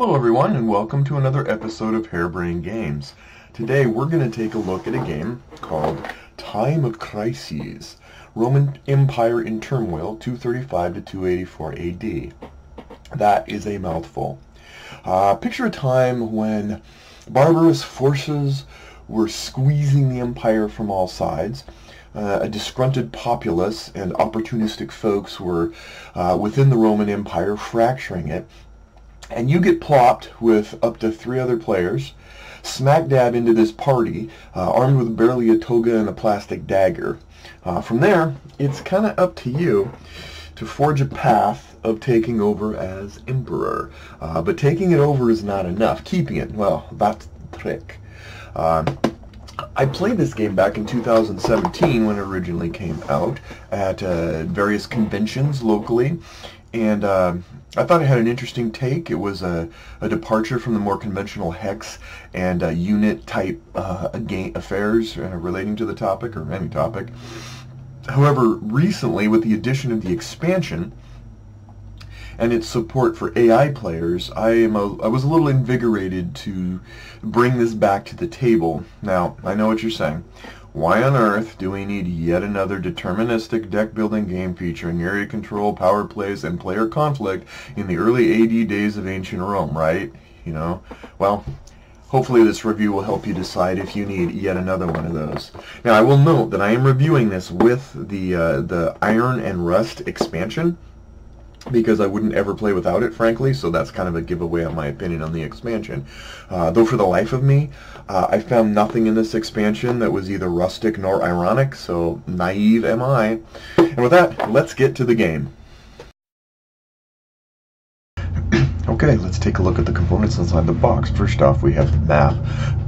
Hello everyone and welcome to another episode of Hair Brained Games. Today we're going to take a look at a game called Time of Crisis, Roman Empire in Turmoil 235 to 284 AD. That is a mouthful. Uh, picture a time when barbarous forces were squeezing the empire from all sides. Uh, a disgruntled populace and opportunistic folks were uh, within the Roman Empire fracturing it and you get plopped with up to three other players, smack dab into this party, uh, armed with barely a toga and a plastic dagger. Uh, from there, it's kind of up to you to forge a path of taking over as emperor. Uh, but taking it over is not enough. Keeping it, well, that's the trick. Um, I played this game back in 2017 when it originally came out at uh, various conventions locally, and uh, I thought it had an interesting take. It was a, a departure from the more conventional hex and uh, unit type uh, game affairs uh, relating to the topic or any topic. However, recently with the addition of the expansion and its support for AI players, I am a, I was a little invigorated to bring this back to the table. Now, I know what you're saying. Why on earth do we need yet another deterministic deck-building game featuring area control, power plays, and player conflict in the early AD days of ancient Rome, right? You know? Well, hopefully this review will help you decide if you need yet another one of those. Now, I will note that I am reviewing this with the, uh, the Iron and Rust expansion, because I wouldn't ever play without it, frankly, so that's kind of a giveaway on my opinion on the expansion. Uh, though for the life of me, uh, I found nothing in this expansion that was either rustic nor ironic, so naive am I. And with that, let's get to the game. Okay, let's take a look at the components inside the box. First off, we have the map.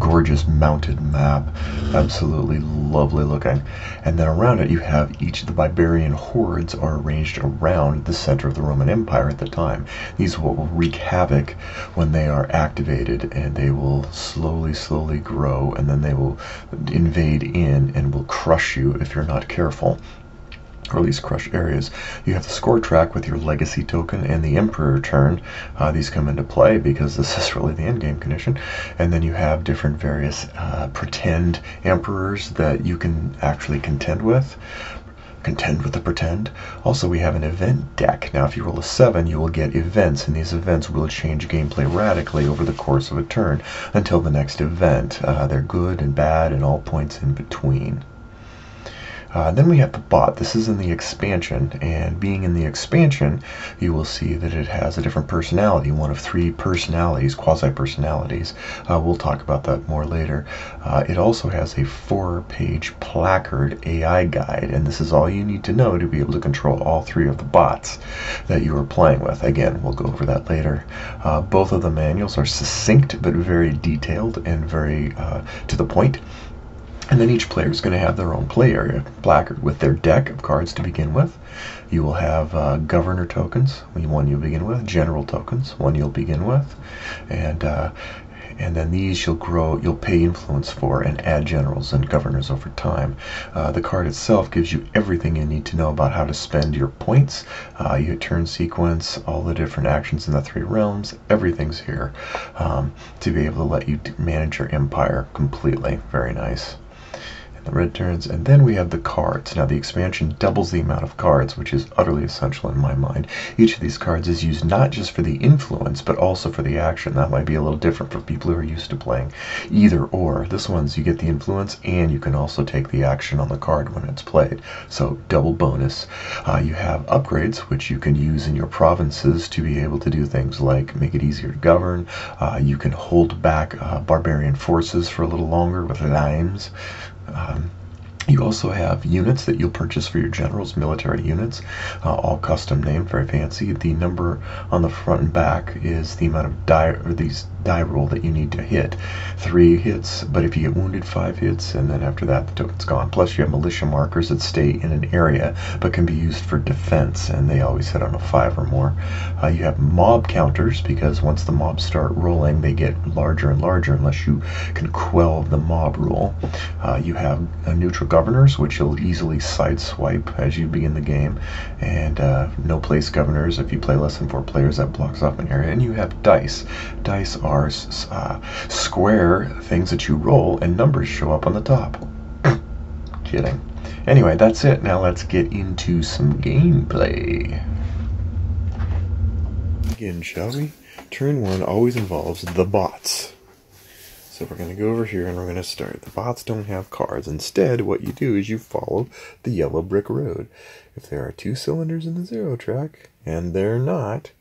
Gorgeous mounted map. Absolutely lovely looking. And then around it, you have each of the barbarian hordes are arranged around the center of the Roman Empire at the time. These will wreak havoc when they are activated, and they will slowly, slowly grow, and then they will invade in and will crush you if you're not careful or at least crush areas. You have the score track with your legacy token and the emperor turn. Uh, these come into play because this is really the end game condition. And then you have different various uh, pretend emperors that you can actually contend with contend with the pretend. Also, we have an event deck. Now, if you roll a 7, you will get events, and these events will change gameplay radically over the course of a turn until the next event. Uh, they're good and bad and all points in between. Uh, then we have the bot. This is in the expansion, and being in the expansion, you will see that it has a different personality, one of three personalities, quasi-personalities. Uh, we'll talk about that more later. Uh, it also has a four-page placard AI guide, and this is all you need to know to be able to control all three of the bots that you are playing with. Again, we'll go over that later. Uh, both of the manuals are succinct but very detailed and very uh, to the point. And then each player is going to have their own play area placard with their deck of cards to begin with. You will have uh, governor tokens, one you'll begin with, general tokens, one you'll begin with, and uh, and then these you'll grow, you'll pay influence for and add generals and governors over time. Uh, the card itself gives you everything you need to know about how to spend your points, uh, your turn sequence, all the different actions in the three realms, everything's here um, to be able to let you manage your empire completely. Very nice the red turns, and then we have the cards. Now the expansion doubles the amount of cards, which is utterly essential in my mind. Each of these cards is used not just for the influence, but also for the action. That might be a little different for people who are used to playing either or. This one's you get the influence, and you can also take the action on the card when it's played. So double bonus. Uh, you have upgrades, which you can use in your provinces to be able to do things like make it easier to govern. Uh, you can hold back uh, barbarian forces for a little longer with limes. Um, you also have units that you'll purchase for your generals, military units, uh, all custom named, very fancy. The number on the front and back is the amount of die or these die roll that you need to hit. Three hits, but if you get wounded, five hits, and then after that, the token's gone. Plus, you have militia markers that stay in an area but can be used for defense, and they always hit on a five or more. Uh, you have mob counters because once the mobs start rolling, they get larger and larger unless you can quell the mob rule. Uh, you have uh, neutral governors, which you'll easily sideswipe as you begin the game, and uh, no place governors if you play less than four players that blocks off an area. And you have dice. Dice are uh, square things that you roll, and numbers show up on the top. Kidding. Anyway, that's it. Now let's get into some gameplay. Begin, shall we? Turn one always involves the bots. So we're going to go over here and we're going to start. The bots don't have cards. Instead, what you do is you follow the yellow brick road. If there are two cylinders in the zero track, and they're not,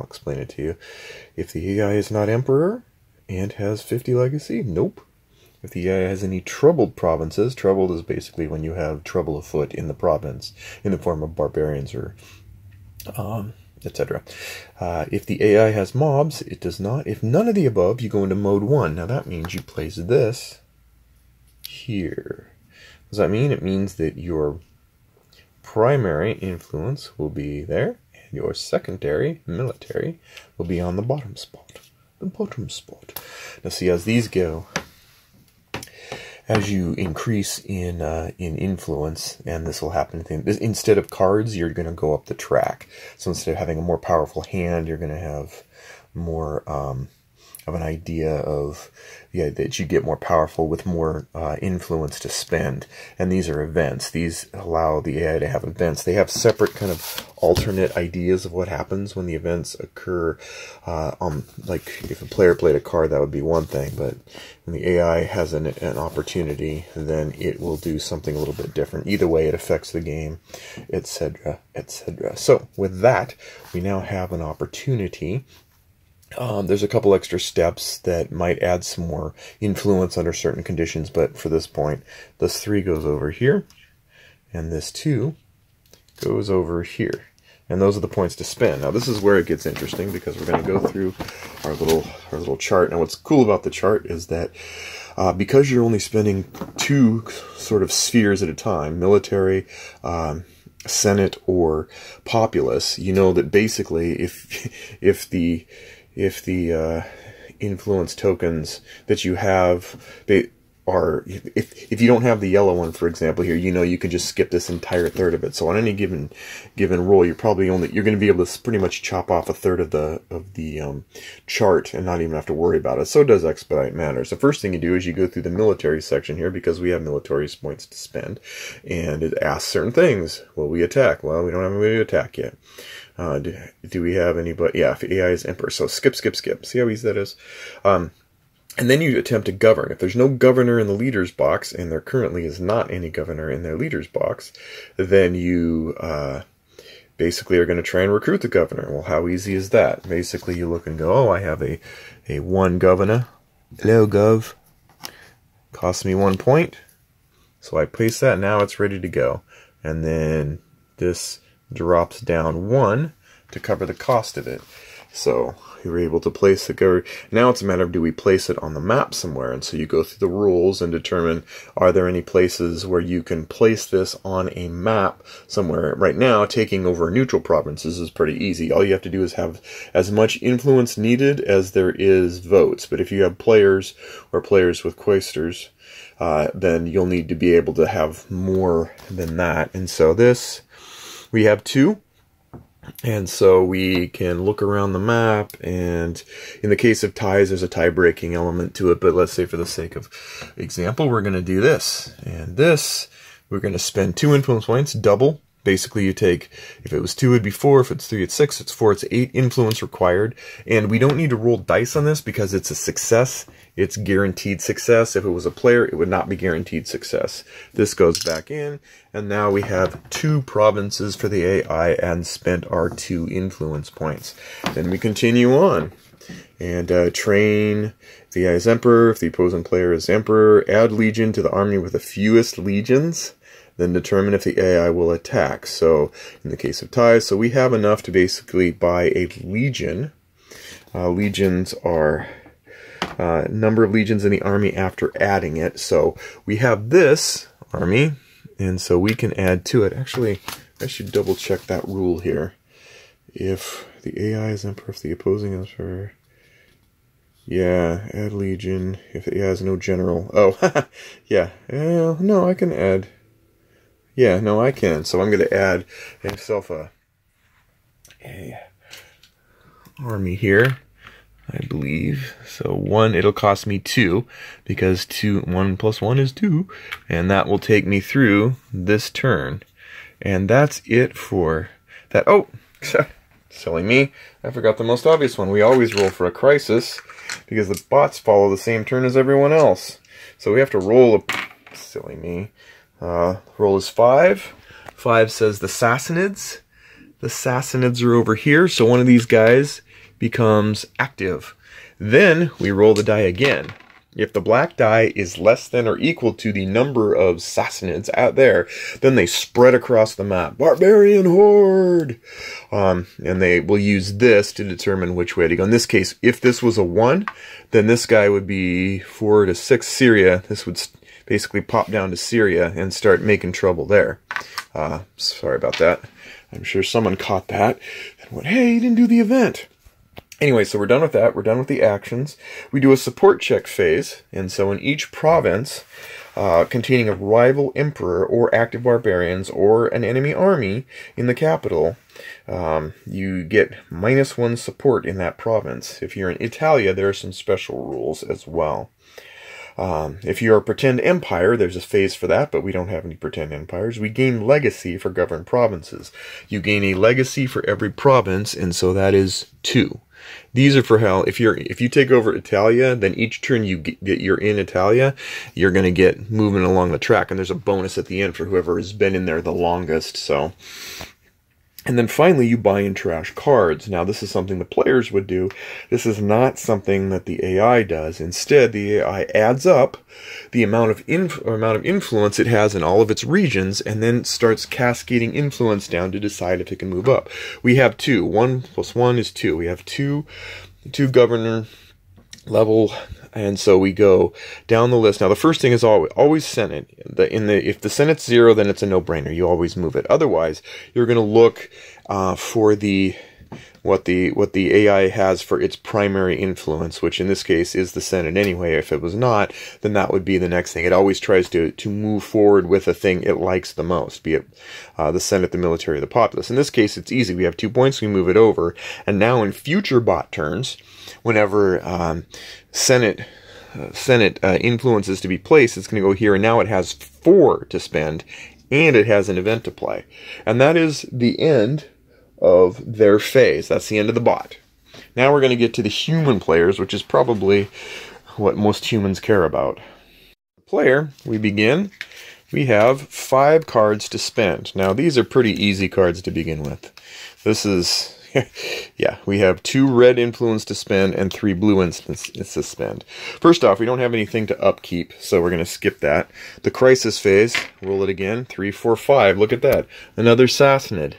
I'll explain it to you. If the AI is not Emperor and has 50 legacy, nope. If the AI has any troubled provinces, troubled is basically when you have trouble afoot in the province in the form of barbarians or um, etc. Uh, if the AI has mobs, it does not. If none of the above, you go into mode 1. Now that means you place this here. What does that mean? It means that your primary influence will be there, your secondary, military, will be on the bottom spot. The bottom spot. Now see, as these go, as you increase in uh, in influence, and this will happen. Instead of cards, you're going to go up the track. So instead of having a more powerful hand, you're going to have more um, of an idea of yeah, that you get more powerful with more uh, influence to spend. And these are events. These allow the AI to have events. They have separate kind of alternate ideas of what happens when the events occur. Uh, um, like if a player played a card, that would be one thing. But when the AI has an, an opportunity, then it will do something a little bit different. Either way, it affects the game, etc., etc. So with that, we now have an opportunity um, there's a couple extra steps that might add some more influence under certain conditions, but for this point, this 3 goes over here, and this 2 goes over here. And those are the points to spend. Now this is where it gets interesting because we're going to go through our little our little chart. Now what's cool about the chart is that uh, because you're only spending two sort of spheres at a time, military, um, Senate, or populace, you know that basically if if the if the uh, influence tokens that you have they are if if you don't have the yellow one for example here you know you can just skip this entire third of it. So on any given given roll you're probably only you're going to be able to pretty much chop off a third of the of the um, chart and not even have to worry about it. So does expedite matters. The first thing you do is you go through the military section here because we have military points to spend and it asks certain things. Will we attack? Well we don't have anybody to attack yet uh, do, do, we have anybody? Yeah, if AI is emperor. So skip, skip, skip. See how easy that is? Um, and then you attempt to govern. If there's no governor in the leader's box, and there currently is not any governor in their leader's box, then you uh, basically are going to try and recruit the governor. Well, how easy is that? Basically, you look and go, oh, I have a, a one governor. Hello, gov. Cost me one point. So I place that. Now it's ready to go. And then this drops down one to cover the cost of it. So you're able to place it. Go now it's a matter of do we place it on the map somewhere, and so you go through the rules and determine are there any places where you can place this on a map somewhere. Right now, taking over neutral provinces is pretty easy. All you have to do is have as much influence needed as there is votes. But if you have players or players with quaestors, uh, then you'll need to be able to have more than that. And so this we have two. And so we can look around the map, and in the case of ties, there's a tie-breaking element to it, but let's say for the sake of example, we're going to do this. And this, we're going to spend two influence points, double. Basically, you take, if it was two, it'd be four. If it's three, it's six. If it's four, it's eight influence required. And we don't need to roll dice on this because it's a success it's guaranteed success. If it was a player, it would not be guaranteed success. This goes back in, and now we have two provinces for the AI and spent our two influence points. Then we continue on and uh, train the AI Emperor. If the opposing player is Emperor, add Legion to the army with the fewest legions. Then determine if the AI will attack. So in the case of ties, so we have enough to basically buy a legion. Uh, legions are uh, number of legions in the army after adding it. So we have this army, and so we can add to it. Actually, I should double check that rule here. If the AI is emperor, if the opposing emperor, yeah, add legion. If it has no general, oh, yeah, uh, no, I can add. Yeah, no, I can. So I'm going to add myself a, a army here. I believe. So one, it'll cost me two because two, one plus one is two, and that will take me through this turn. And that's it for that. Oh, silly me. I forgot the most obvious one. We always roll for a crisis because the bots follow the same turn as everyone else. So we have to roll a, silly me. Uh, roll is five. Five says the Sassanids. The Sassanids are over here. So one of these guys becomes active. Then we roll the die again. If the black die is less than or equal to the number of Sassanids out there, then they spread across the map. Barbarian Horde! Um, and they will use this to determine which way to go. In this case, if this was a 1, then this guy would be 4 to 6 Syria. This would basically pop down to Syria and start making trouble there. Uh, sorry about that. I'm sure someone caught that and went, hey, you didn't do the event. Anyway, so we're done with that. We're done with the actions. We do a support check phase. And so in each province uh, containing a rival emperor or active barbarians or an enemy army in the capital, um, you get minus one support in that province. If you're in Italia, there are some special rules as well. Um, if you're a pretend empire, there's a phase for that, but we don't have any pretend empires. We gain legacy for governed provinces. You gain a legacy for every province, and so that is two. These are for how if you're if you take over Italia, then each turn you get you're in Italia, you're gonna get moving along the track, and there's a bonus at the end for whoever has been in there the longest. So and then finally, you buy and trash cards. Now, this is something the players would do. This is not something that the AI does. Instead, the AI adds up the amount of inf- amount of influence it has in all of its regions, and then starts cascading influence down to decide if it can move up. We have two. One plus one is two. We have two, two governor level and so we go down the list. Now the first thing is always always Senate. The in the if the Senate's zero, then it's a no-brainer. You always move it. Otherwise, you're going to look uh, for the what the what the AI has for its primary influence, which in this case is the Senate anyway. If it was not, then that would be the next thing. It always tries to to move forward with a thing it likes the most, be it uh, the Senate, the military, the populace. In this case, it's easy. We have two points, we move it over, and now in future bot turns, whenever um, Senate uh, Senate uh, influences to be placed, it's going to go here, and now it has four to spend, and it has an event to play, and that is the end of their phase. That's the end of the bot. Now we're going to get to the human players, which is probably what most humans care about. Player, we begin. We have five cards to spend. Now these are pretty easy cards to begin with. This is yeah, we have two red influence to spend and three blue instance to spend. First off, we don't have anything to upkeep, so we're going to skip that. The crisis phase, roll it again. Three, four, five. Look at that. Another Sassanid.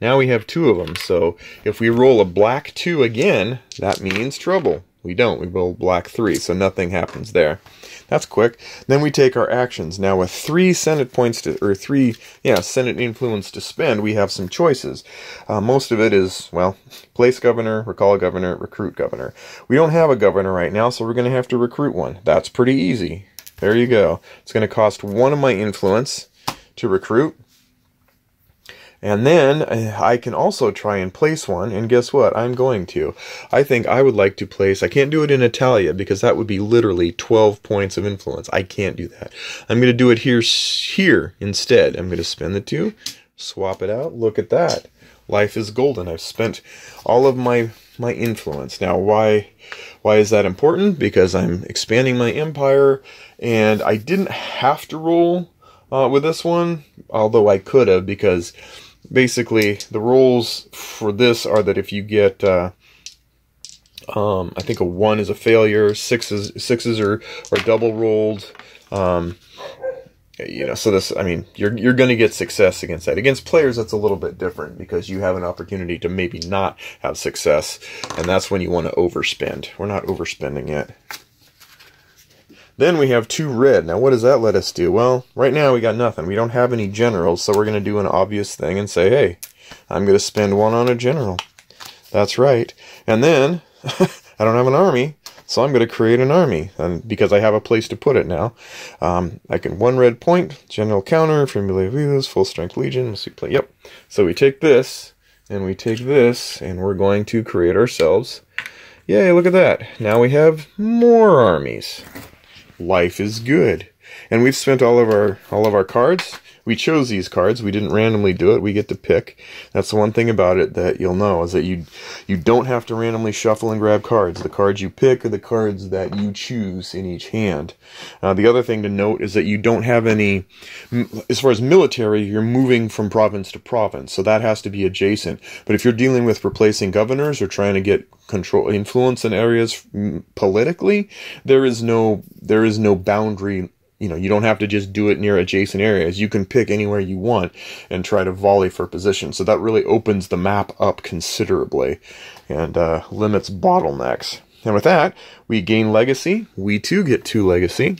Now we have two of them, so if we roll a black 2 again, that means trouble. We don't. We roll black 3, so nothing happens there. That's quick. Then we take our actions. Now with three Senate points to, or three, yeah, Senate influence to spend, we have some choices. Uh, most of it is, well, place governor, recall governor, recruit governor. We don't have a governor right now, so we're going to have to recruit one. That's pretty easy. There you go. It's going to cost one of my influence to recruit. And then uh, I can also try and place one, and guess what? I'm going to. I think I would like to place, I can't do it in Italia because that would be literally 12 points of influence. I can't do that. I'm going to do it here, here instead. I'm going to spend the two, swap it out. Look at that. Life is golden. I've spent all of my my influence. Now, why why is that important? Because I'm expanding my empire, and I didn't have to roll uh, with this one, although I could have because basically the rules for this are that if you get uh, um, I think a one is a failure, sixes sixes are, are double rolled, um, you know, so this, I mean, you're you're going to get success against that. Against players, that's a little bit different because you have an opportunity to maybe not have success, and that's when you want to overspend. We're not overspending yet. Then we have two red. Now, what does that let us do? Well, right now we got nothing. We don't have any generals, so we're going to do an obvious thing and say, hey, I'm going to spend one on a general. That's right. And then, I don't have an army, so I'm going to create an army, and because I have a place to put it now, um, I can one red point, general counter, Familia Vivas, full strength legion. Yep. So we take this, and we take this, and we're going to create ourselves. Yay! Look at that. Now we have more armies. Life is good, and we've spent all of our all of our cards we chose these cards. We didn't randomly do it. We get to pick. That's the one thing about it that you'll know is that you you don't have to randomly shuffle and grab cards. The cards you pick are the cards that you choose in each hand. Uh, the other thing to note is that you don't have any, as far as military, you're moving from province to province, so that has to be adjacent. But if you're dealing with replacing governors or trying to get control influence in areas politically, there is no there is no boundary you know, you don't have to just do it near adjacent areas. You can pick anywhere you want and try to volley for position. So that really opens the map up considerably and uh, limits bottlenecks. And with that, we gain legacy. We too get two legacy.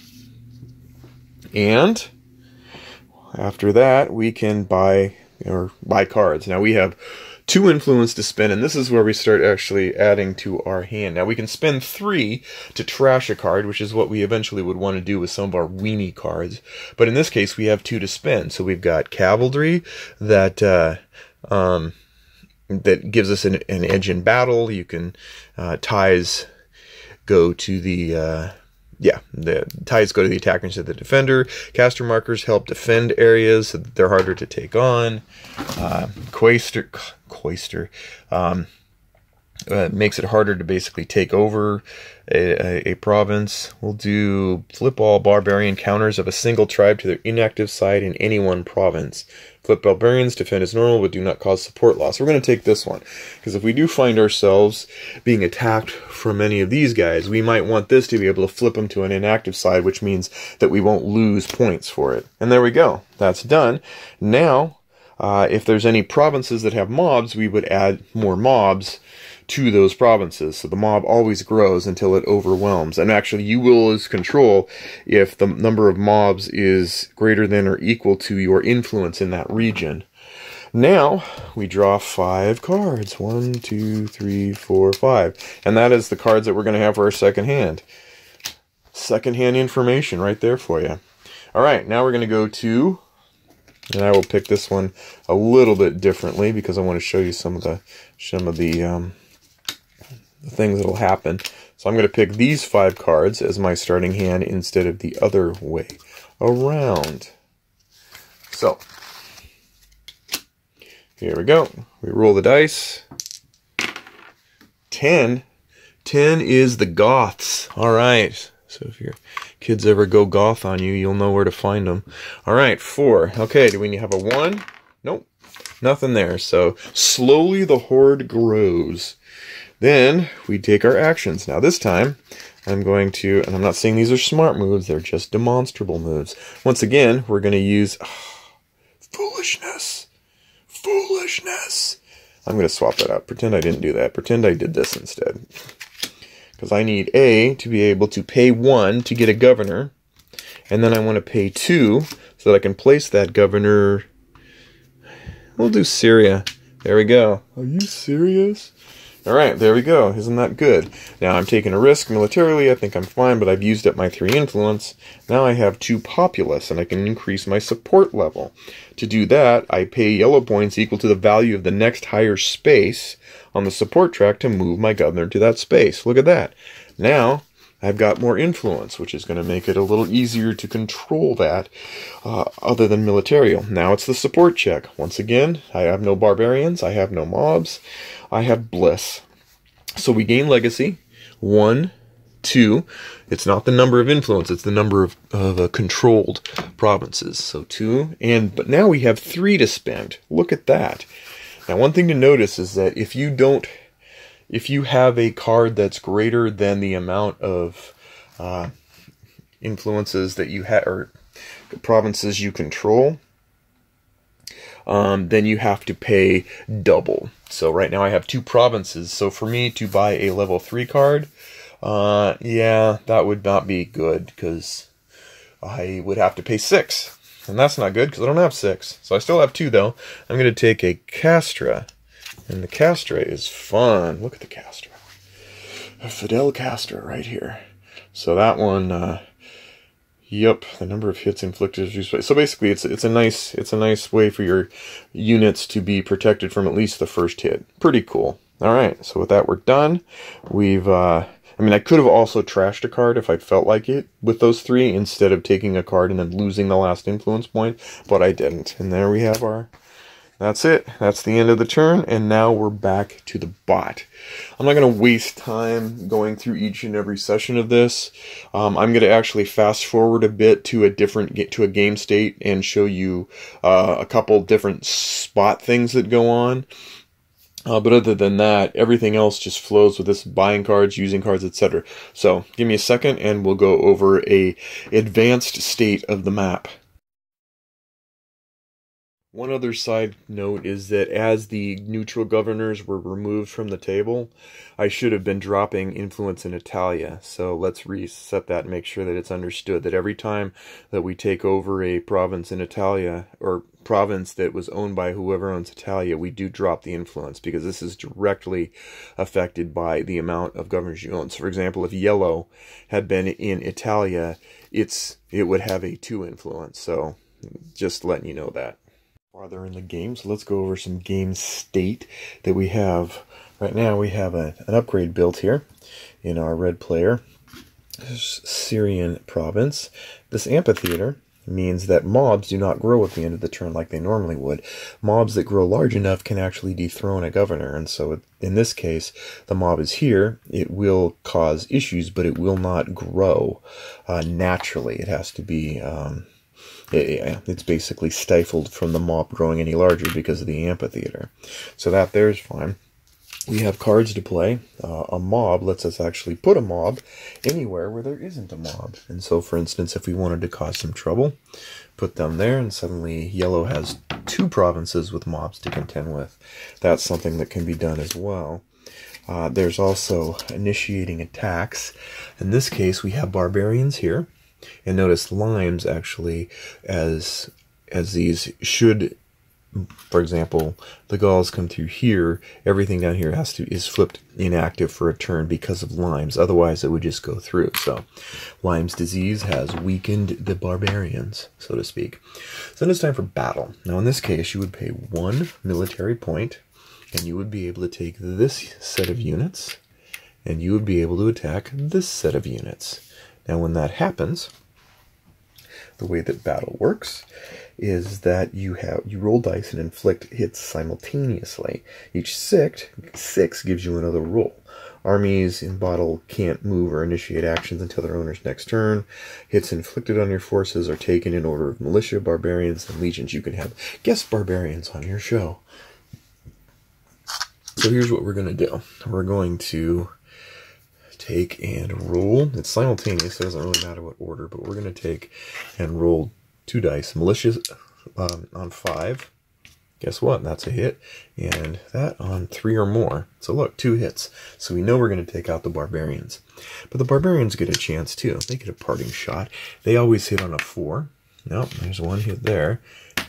And after that, we can buy or buy cards. Now we have two influence to spend, and this is where we start actually adding to our hand. Now we can spend three to trash a card, which is what we eventually would want to do with some of our weenie cards. But in this case, we have two to spend. So we've got cavalry that uh, um, that gives us an, an, edge in battle. You can uh, ties go to the uh, yeah, the ties go to the attacker instead of the defender. Castra markers help defend areas so that they're harder to take on. Uh, Quaestor, Quaestor, um, uh, makes it harder to basically take over a, a, a, province. We'll do flip all barbarian counters of a single tribe to their inactive side in any one province. Flip barbarians defend as normal but do not cause support loss. We're going to take this one because if we do find ourselves being attacked from any of these guys, we might want this to be able to flip them to an inactive side, which means that we won't lose points for it. And there we go. That's done. Now, uh, if there's any provinces that have mobs, we would add more mobs to those provinces. So the mob always grows until it overwhelms. And actually, you will lose control if the number of mobs is greater than or equal to your influence in that region. Now we draw five cards. One, two, three, four, five. And that is the cards that we're going to have for our second hand. Second hand information right there for you. All right, now we're going to go to and I will pick this one a little bit differently because I want to show you some of the some of the um, the things that will happen. So I'm going to pick these five cards as my starting hand instead of the other way around. So, here we go. We roll the dice. 10. 10 is the Goths. All right. So if your kids ever go goth on you, you'll know where to find them. All right, 4. Okay, do we have a 1? Nope. Nothing there. So slowly the horde grows. Then we take our actions. Now this time, I'm going to, and I'm not saying these are smart moves, they're just demonstrable moves. Once again, we're going to use oh, foolishness. Foolishness. I'm going to swap that out. Pretend I didn't do that. Pretend I did this instead. Because I need A to be able to pay 1 to get a governor. And then I want to pay 2 so that I can place that governor. We'll do Syria. There we go. Are you serious? All right, there we go. Isn't that good? Now I'm taking a risk militarily. I think I'm fine, but I've used up my three influence. Now I have two populace, and I can increase my support level. To do that, I pay yellow points equal to the value of the next higher space on the support track to move my governor to that space. Look at that. Now I've got more influence, which is going to make it a little easier to control that uh, other than militarial. Now it's the support check. Once again, I have no barbarians, I have no mobs, I have bliss. So we gain legacy. One, two. It's not the number of influence, it's the number of, of uh, controlled provinces. So two, and but now we have three to spend. Look at that. Now, one thing to notice is that if you don't if you have a card that's greater than the amount of uh, influences that you have, or provinces you control, um, then you have to pay double. So right now I have two provinces. So for me to buy a level 3 card, uh, yeah, that would not be good because I would have to pay 6. And that's not good because I don't have 6. So I still have 2 though. I'm going to take a Castra. And the Castra is fun. Look at the Castra. A Fidel Castra right here. So that one, uh, Yep, the number of hits inflicted is reduced. So basically, it's it's a nice it's a nice way for your units to be protected from at least the first hit. Pretty cool. All right, so with that we're done. We've uh, I mean, I could have also trashed a card if I felt like it with those three instead of taking a card and then losing the last influence point, but I didn't. And there we have our that's it. That's the end of the turn, and now we're back to the bot. I'm not going to waste time going through each and every session of this. Um, I'm going to actually fast forward a bit to a different get to a game state and show you uh, a couple different spot things that go on. Uh, but other than that, everything else just flows with this buying cards, using cards, etc. So give me a second, and we'll go over a advanced state of the map. One other side note is that as the neutral governors were removed from the table, I should have been dropping influence in Italia. So let's reset that and make sure that it's understood that every time that we take over a province in Italia or province that was owned by whoever owns Italia, we do drop the influence because this is directly affected by the amount of governors you own. So for example, if yellow had been in Italia, it's it would have a 2 influence. So just letting you know that farther in the game. So let's go over some game state that we have. Right now we have a, an upgrade built here in our red player. Syrian province. This amphitheater means that mobs do not grow at the end of the turn like they normally would. Mobs that grow large enough can actually dethrone a governor, and so in this case, the mob is here. It will cause issues, but it will not grow uh, naturally. It has to be um, it's basically stifled from the mob growing any larger because of the amphitheater. So that there's fine. We have cards to play. Uh, a mob lets us actually put a mob anywhere where there isn't a mob. And so, for instance, if we wanted to cause some trouble, put them there, and suddenly yellow has two provinces with mobs to contend with. That's something that can be done as well. Uh, there's also initiating attacks. In this case, we have barbarians here. And notice limes actually as as these should for example, the Gauls come through here, everything down here has to is flipped inactive for a turn because of limes. Otherwise, it would just go through. So, limes disease has weakened the barbarians, so to speak. So then it's time for battle. Now, in this case, you would pay one military point, and you would be able to take this set of units, and you would be able to attack this set of units. Now, when that happens, the way that battle works is that you have you roll dice and inflict hits simultaneously. Each six six gives you another roll. Armies in battle can't move or initiate actions until their owner's next turn. Hits inflicted on your forces are taken in order of militia, barbarians, and legions. You can have guest barbarians on your show. So here's what we're going to do. We're going to take and roll. It's simultaneous, it doesn't really matter what order, but we're going to take and roll two dice. Malicious um, on five. Guess what? That's a hit. And that on three or more. So look, two hits. So we know we're going to take out the barbarians. But the barbarians get a chance too. They get a parting shot. They always hit on a four. Nope, there's one hit there.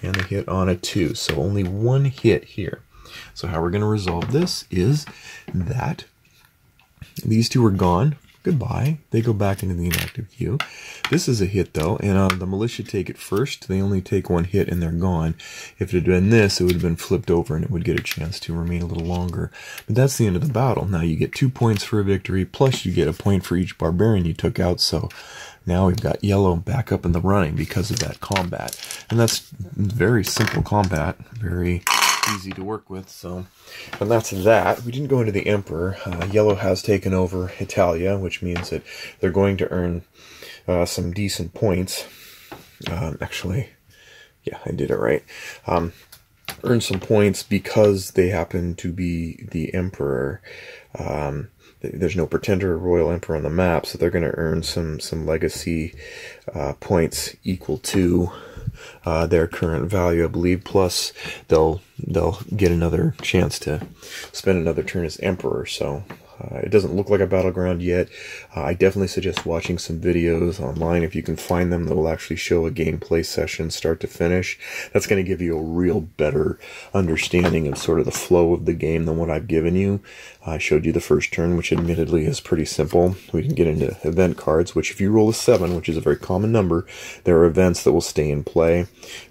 And they hit on a two. So only one hit here. So how we're going to resolve this is that these two are gone. Goodbye. They go back into the inactive queue. This is a hit, though, and uh, the militia take it first. They only take one hit and they're gone. If it had been this, it would have been flipped over and it would get a chance to remain a little longer. But that's the end of the battle. Now you get two points for a victory, plus you get a point for each barbarian you took out, so now we've got yellow back up in the running because of that combat. And that's very simple combat, very easy to work with. So, and that's that. We didn't go into the Emperor. Uh, Yellow has taken over Italia, which means that they're going to earn uh, some decent points. Um, actually, yeah, I did it right. Um, earn some points because they happen to be the emperor. Um, there's no pretender royal emperor on the map, so they're going to earn some some legacy uh, points equal to uh, their current value, I believe. Plus, they'll they'll get another chance to spend another turn as emperor. So uh, it doesn't look like a battleground yet. Uh, I definitely suggest watching some videos online if you can find them that will actually show a gameplay session start to finish. That's going to give you a real better understanding of sort of the flow of the game than what I've given you. I showed you the first turn, which admittedly is pretty simple. We can get into event cards, which if you roll a 7, which is a very common number, there are events that will stay in play.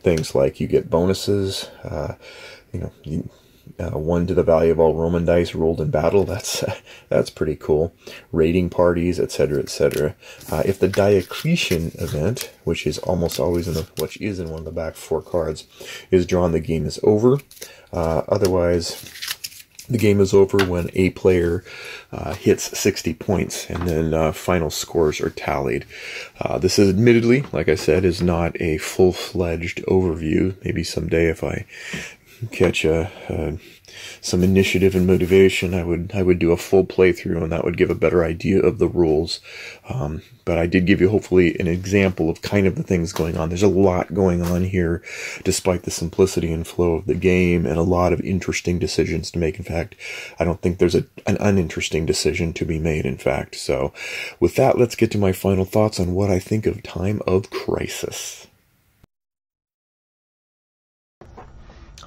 Things like you get bonuses, uh, you know, you, uh, one to the value of all Roman dice rolled in battle. That's uh, that's pretty cool. Raiding parties, etc., etc. Uh, if the Diocletian event, which is almost always in the which is in one of the back four cards, is drawn, the game is over. Uh, otherwise. The game is over when a player uh, hits 60 points and then uh, final scores are tallied. this is admittedly, like I said, is not a full-fledged overview. Maybe someday if I catch a, some initiative and motivation, I would I would do a full playthrough, and that would give a better idea of the rules. Um, but I did give you hopefully an example of kind of the things going on. There's a lot going on here, despite the simplicity and flow of the game, and a lot of interesting decisions to make. In fact, I don't think there's a, an uninteresting decision to be made. In fact, so with that, let's get to my final thoughts on what I think of Time of Crisis.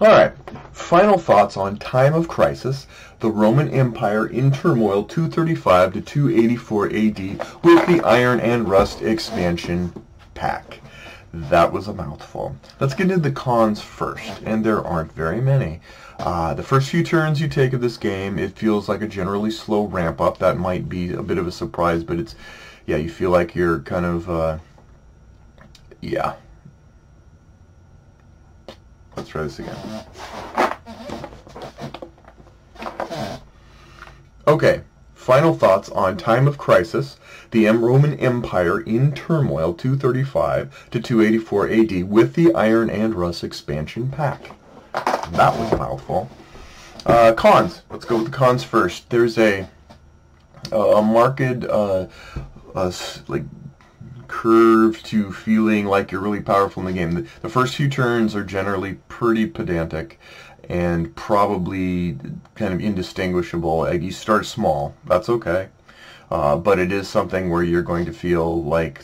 All right, final thoughts on Time of Crisis, the Roman Empire in turmoil 235 to 284 AD with the Iron and Rust expansion pack. That was a mouthful. Let's get into the cons first, and there aren't very many. Uh, the first few turns you take of this game, it feels like a generally slow ramp up. That might be a bit of a surprise, but it's, yeah, you feel like you're kind of, uh, yeah, try this again. Okay, final thoughts on Time of Crisis, the Roman Empire in turmoil 235 to 284 AD with the Iron and Rust expansion pack. That was a mouthful. Uh, cons. Let's go with the cons first. There's a a marked uh, like curve to feeling like you're really powerful in the game. The, the first few turns are generally pretty pedantic and probably kind of indistinguishable. Like you start small, that's okay. Uh, but it is something where you're going to feel like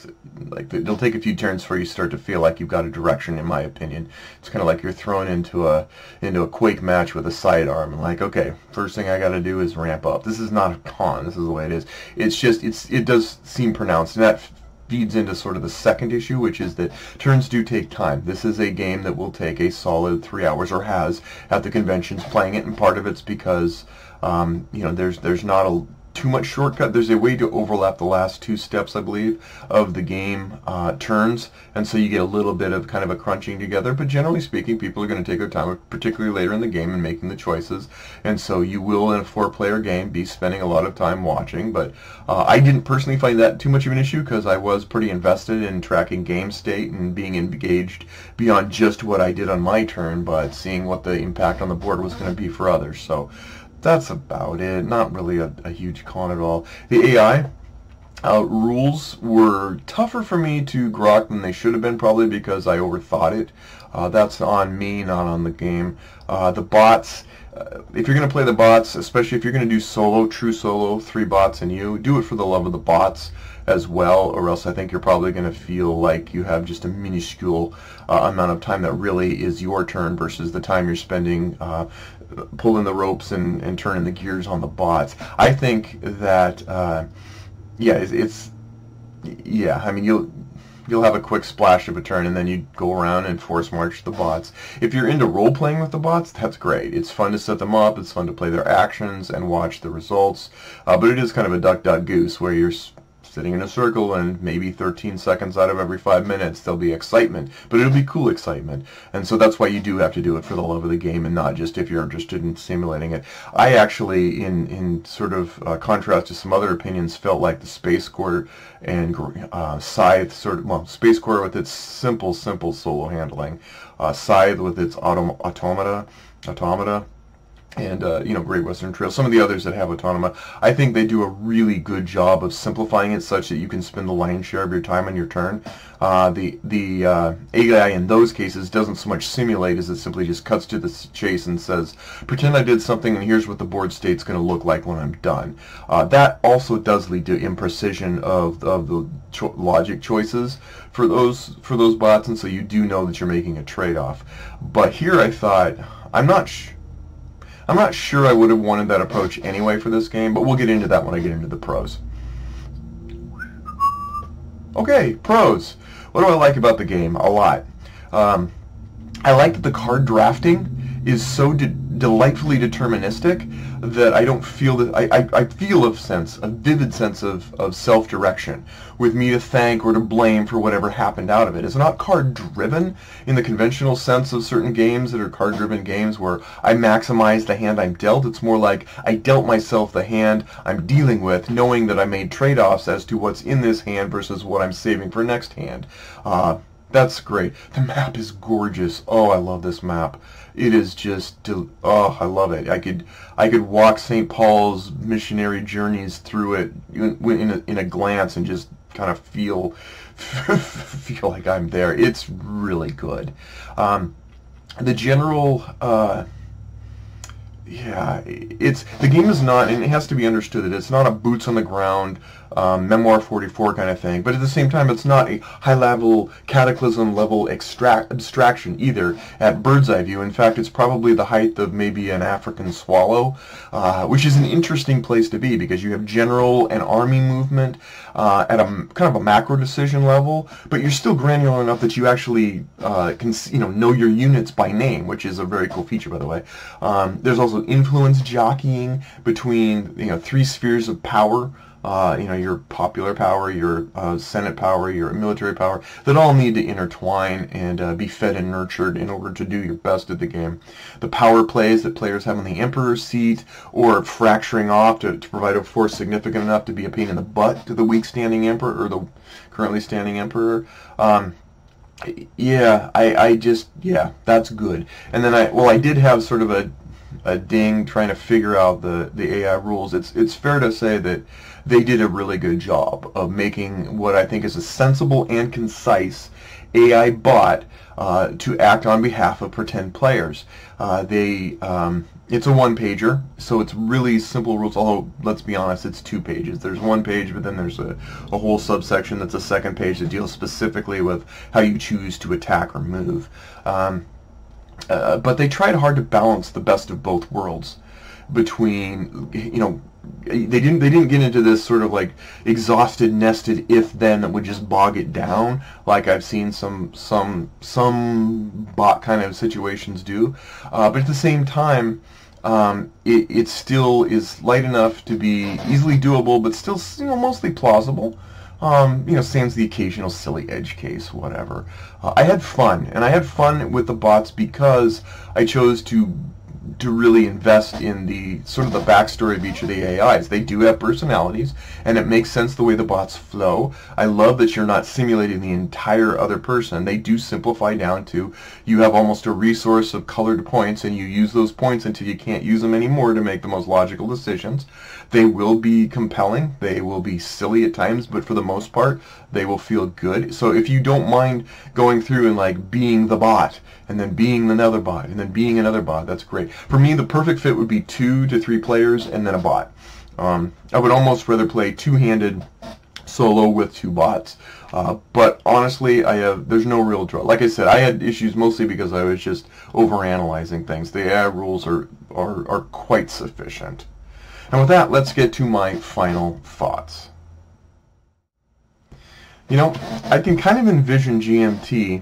like it'll take a few turns before you start to feel like you've got a direction in my opinion it's kind of like you're thrown into a into a quake match with a sidearm and like okay first thing i got to do is ramp up this is not a con this is the way it is it's just it's it does seem pronounced and that feeds into sort of the second issue, which is that turns do take time. This is a game that will take a solid three hours, or has at the conventions playing it, and part of it's because um, you know there's there's not a too much shortcut. There's a way to overlap the last two steps, I believe, of the game uh, turns, and so you get a little bit of kind of a crunching together. But generally speaking, people are going to take their time, particularly later in the game, and making the choices. And so you will, in a four-player game, be spending a lot of time watching. But uh, I didn't personally find that too much of an issue because I was pretty invested in tracking game state and being engaged beyond just what I did on my turn, but seeing what the impact on the board was going to be for others. So that's about it. Not really a, a huge con at all. The AI uh, rules were tougher for me to grok than they should have been, probably because I overthought it. Uh, that's on me, not on the game. Uh, the bots, uh, if you're going to play the bots, especially if you're going to do solo, true solo, three bots and you, do it for the love of the bots as well, or else I think you're probably going to feel like you have just a minuscule uh, amount of time that really is your turn versus the time you're spending uh, pulling the ropes and, and turning the gears on the bots. I think that, uh, yeah, it's, it's, yeah, I mean, you'll, you'll have a quick splash of a turn and then you go around and force march the bots. If you're into role playing with the bots, that's great. It's fun to set them up, it's fun to play their actions and watch the results, uh, but it is kind of a duck duck goose where you're sitting in a circle and maybe 13 seconds out of every five minutes there'll be excitement, but it'll be cool excitement. And so that's why you do have to do it for the love of the game and not just if you're interested in simulating it. I actually, in, in sort of uh, contrast to some other opinions, felt like the SpaceCorp and uh, Scythe sort of, well, SpaceCorp with its simple, simple solo handling, uh, Scythe with its autom automata, automata, and uh, you know Great Western Trail, some of the others that have Autonoma, I think they do a really good job of simplifying it such that you can spend the lion's share of your time on your turn. Uh, the the uh, AI in those cases doesn't so much simulate as it simply just cuts to the chase and says, pretend I did something and here's what the board state's going to look like when I'm done. Uh, that also does lead to imprecision of, of the cho logic choices for those for those bots, and so you do know that you're making a trade-off. But here I thought, I'm not sure I'm not sure I would have wanted that approach anyway for this game, but we'll get into that when I get into the pros. Okay, pros. What do I like about the game? A lot. Um, I like that the card drafting is so de delightfully deterministic that I don't feel that I, I, I, feel a sense, a vivid sense of, of self-direction with me to thank or to blame for whatever happened out of it. It's not card-driven in the conventional sense of certain games that are card-driven games where I maximize the hand I'm dealt. It's more like I dealt myself the hand I'm dealing with, knowing that I made trade-offs as to what's in this hand versus what I'm saving for next hand. Uh, that's great. The map is gorgeous. Oh, I love this map. It is just, oh, I love it. I could, I could walk St. Paul's missionary journeys through it in a, in a glance and just kind of feel, feel like I'm there. It's really good. Um, the general, uh, yeah, it's the game is not, and it has to be understood that it's not a boots on the ground um, Memoir 44 kind of thing. But at the same time, it's not a high-level, cataclysm-level abstraction either at bird's eye view. In fact, it's probably the height of maybe an African swallow, uh, which is an interesting place to be because you have general and army movement uh, at a kind of a macro decision level, but you're still granular enough that you actually uh, can you know know your units by name, which is a very cool feature, by the way. Um, there's also influence jockeying between you know three spheres of power uh, you know, your popular power, your uh, Senate power, your military power, that all need to intertwine and uh, be fed and nurtured in order to do your best at the game. The power plays that players have on the Emperor's seat or fracturing off to, to provide a force significant enough to be a pain in the butt to the weak standing Emperor or the currently standing Emperor. Um, yeah, I, I just, yeah, that's good. And then I, well, I did have sort of a, a ding trying to figure out the, the AI rules. It's, it's fair to say that they did a really good job of making what I think is a sensible and concise AI bot uh, to act on behalf of pretend players. Uh, they um, it's a one pager, so it's really simple rules. Although let's be honest, it's two pages. There's one page, but then there's a, a whole subsection that's a second page that deals specifically with how you choose to attack or move. Um, uh, but they tried hard to balance the best of both worlds between you know they didn't they didn't get into this sort of like exhausted nested if then that would just bog it down like I've seen some some some bot kind of situations do uh, but at the same time um, it, it still is light enough to be easily doable but still you know mostly plausible um, you know, sans the occasional silly edge case, whatever. Uh, I had fun, and I had fun with the bots because I chose to to really invest in the sort of the backstory of each of the AIs. They do have personalities, and it makes sense the way the bots flow. I love that you're not simulating the entire other person. They do simplify down to you have almost a resource of colored points, and you use those points until you can't use them anymore to make the most logical decisions. They will be compelling. They will be silly at times, but for the most part, they will feel good. So if you don't mind going through and like being the bot, and then being another bot, and then being another bot, that's great. For me, the perfect fit would be two to three players and then a bot. Um, I would almost rather play two-handed solo with two bots. Uh, but honestly, I have there's no real draw. Like I said, I had issues mostly because I was just overanalyzing things. The AI rules are, are, are quite sufficient. And with that, let's get to my final thoughts. You know, I can kind of envision GMT,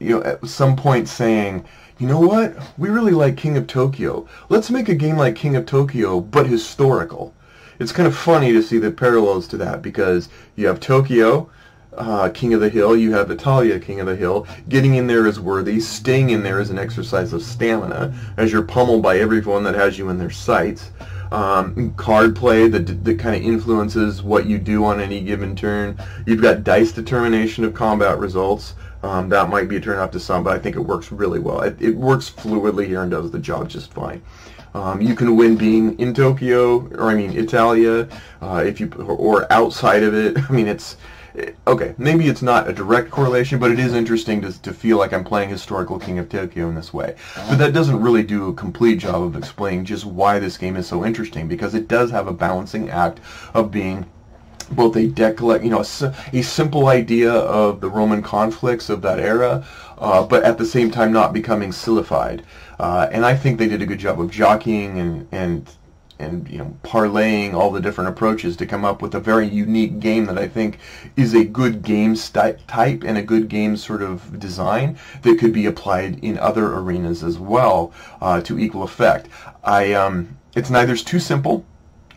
you know, at some point saying, you know what? We really like King of Tokyo. Let's make a game like King of Tokyo, but historical. it's kind of funny to see the parallels to that because you have Tokyo, uh, King of the Hill, you have Italia, King of the Hill. Getting in there is worthy. Staying in there is an exercise of stamina, as you're pummeled by everyone that has you in their sights. Um, card play that, that kind of influences what you do on any given turn. You've got dice determination of combat results. Um, that might be a turn off to some, but I think it works really well. It, it works fluidly here and does the job just fine. Um, you can win being in Tokyo, or I mean Italia, uh, if you or outside of it. I mean, it's okay. Maybe it's not a direct correlation, but it is interesting to to feel like I'm playing historical King of Tokyo in this way. But that doesn't really do a complete job of explaining just why this game is so interesting because it does have a balancing act of being both a deck collect, you know, a, a, simple idea of the Roman conflicts of that era, uh, but at the same time not becoming sillified. Uh, and I think they did a good job of jockeying and and and you know parlaying all the different approaches to come up with a very unique game that I think is a good game type and a good game sort of design that could be applied in other arenas as well uh, to equal effect. I um, it's neither too simple,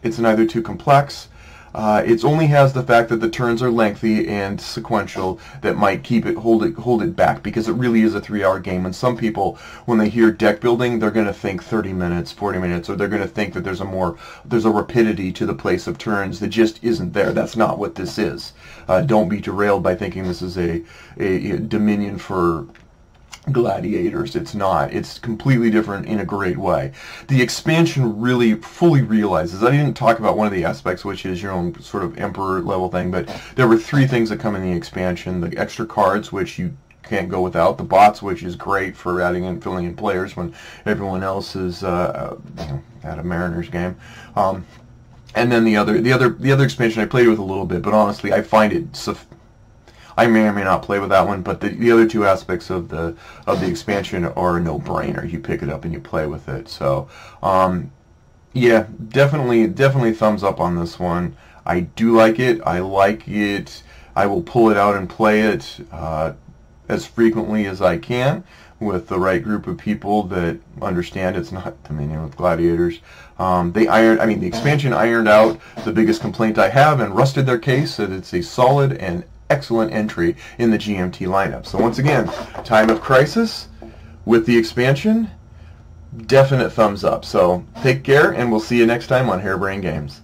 it's neither too complex. Uh, it only has the fact that the turns are lengthy and sequential that might keep it hold it hold it back because it really is a three-hour game. And some people, when they hear deck building, they're going to think 30 minutes, 40 minutes, or they're going to think that there's a more there's a rapidity to the place of turns that just isn't there. That's not what this is. Uh, don't be derailed by thinking this is a, a, a Dominion for gladiators. It's not. It's completely different in a great way. The expansion really fully realizes, I didn't talk about one of the aspects, which is your own sort of emperor level thing, but there were three things that come in the expansion. The extra cards, which you can't go without. The bots, which is great for adding and filling in players when everyone else is uh, at a Mariners game. Um, and then the other, the other, the other expansion I played with a little bit, but honestly, I find it I may or may not play with that one, but the, the other two aspects of the of the expansion are a no-brainer. You pick it up and you play with it. So, um, yeah, definitely, definitely thumbs up on this one. I do like it. I like it. I will pull it out and play it uh, as frequently as I can with the right group of people that understand it's not Dominion with Gladiators. Um, they ironed, I mean, the expansion ironed out the biggest complaint I have and rusted their case that it's a solid and excellent entry in the GMT lineup. So once again, Time of Crisis with the expansion, definite thumbs up. So take care, and we'll see you next time on Hair Brained Games.